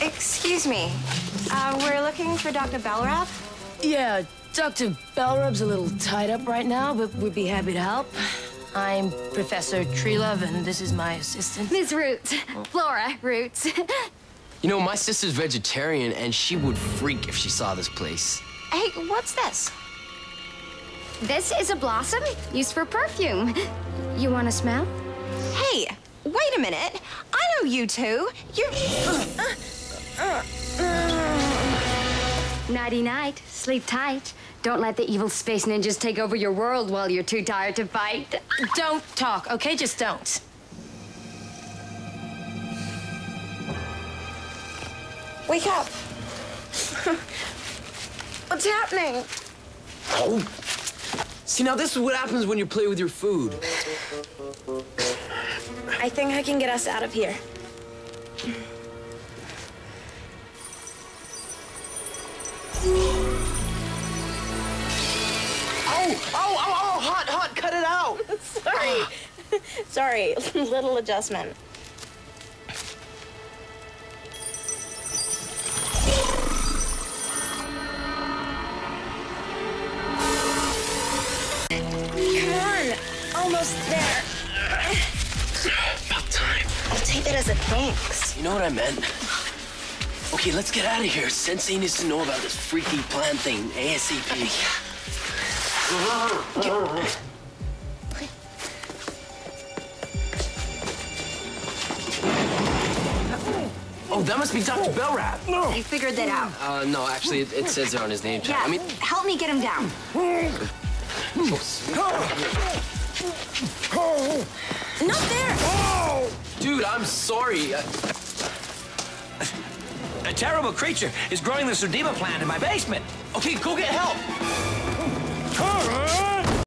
Excuse me. Uh, we're looking for Dr. Belrab. Yeah, Dr. Belrub's a little tied up right now, but we'd be happy to help. I'm Professor Treelove, and this is my assistant. Miss Roots. Flora Roots. You know, my sister's vegetarian, and she would freak if she saw this place. Hey, what's this? this is a blossom used for perfume. You want to smell? Hey, wait a minute. I know you two. You're. Nighty night. Sleep tight. Don't let the evil space ninjas take over your world while you're too tired to fight. Don't talk, okay? Just don't. Wake up. What's happening? Oh. See, now this is what happens when you play with your food. I think I can get us out of here. Oh, oh, oh, oh, hot, hot, cut it out. Sorry. Ah. Sorry, little adjustment. Almost there. About time. I'll take that as a thanks. You know what I meant? Okay, let's get out of here. Sensei needs to know about this freaky plant thing ASAP. Oh, that must be Dr. Belrab. You figured that out. Uh, no, actually, it, it says it on his name tag. Yeah, I mean, help me get him down. Not there. Oh! dude, I'm sorry. Uh, A terrible creature is growing the Sudima plant in my basement. okay, go get help. Courage!